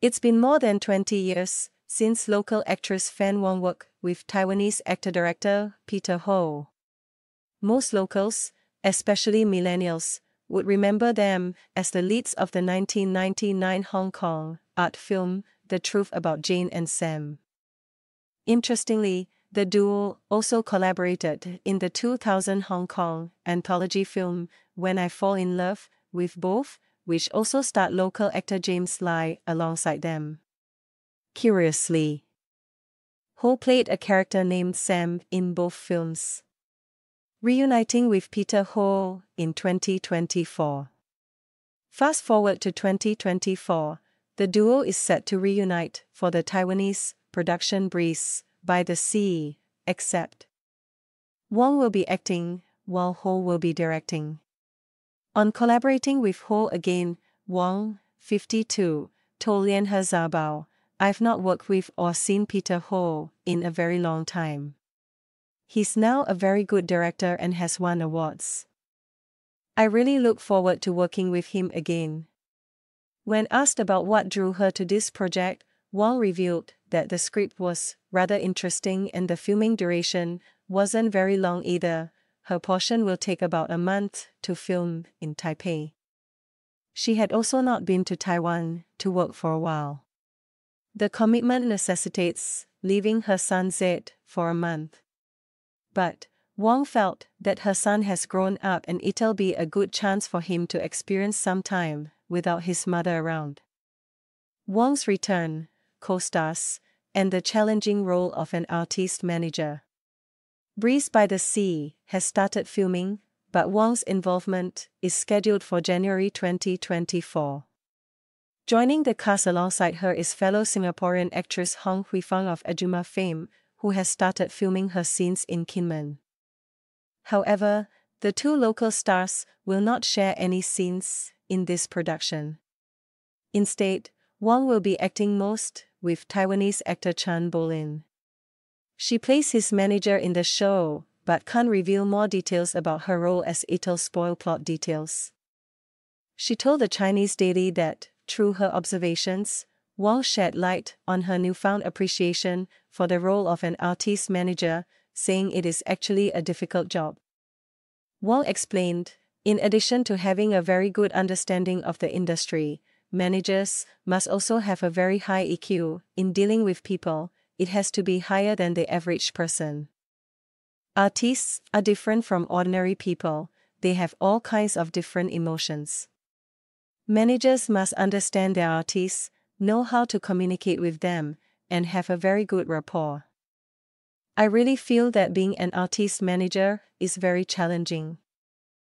It's been more than 20 years since local actress Fann Wong worked with Taiwanese actor-director Peter Ho. Most locals, especially millennials, would remember them as the leads of the 1999 Hong Kong art film The Truth About Jane and Sam. Interestingly, the duo also collaborated in the 2000 Hong Kong anthology film When I Fall in Love with Both, which also starred local actor James Lye alongside them. Curiously, Ho played a character named Sam in both films. Reuniting with Peter Ho in 2024. Fast forward to 2024, the duo is set to reunite for the Taiwanese production Breeze by the Sea, except Wong will be acting, while Ho will be directing. On collaborating with Ho again, Wong, 52, told Lianhe Zaobao, I've not worked with or seen Peter Ho in a very long time. He's now a very good director and has won awards. I really look forward to working with him again. When asked about what drew her to this project, Wong revealed that the script was rather interesting and the filming duration wasn't very long either. Her portion will take about a month to film in Taipei. She had also not been to Taiwan to work for a while. The commitment necessitates leaving her son Zed for a month. But, Wong felt that her son has grown up and it'll be a good chance for him to experience some time without his mother around. Wong's return, co stars, and the challenging role of an artist manager. Breeze by the Sea has started filming, but Wong's involvement is scheduled for January 2024. Joining the cast alongside her is fellow Singaporean actress Hong Hui Fang of Ajumma fame, who has started filming her scenes in Kinmen. However, the two local stars will not share any scenes in this production. Instead, Wong will be acting most with Taiwanese actor Chen Bolin. She plays his manager in the show, but can't reveal more details about her role as it'll spoil plot details. She told the Chinese daily that, through her observations, Wong shed light on her newfound appreciation for the role of an artist manager, saying it is actually a difficult job. Wong explained, in addition to having a very good understanding of the industry, managers must also have a very high EQ in dealing with people, it has to be higher than the average person. Artists are different from ordinary people, they have all kinds of different emotions. Managers must understand their artists, know how to communicate with them, and have a very good rapport. I really feel that being an artist manager is very challenging.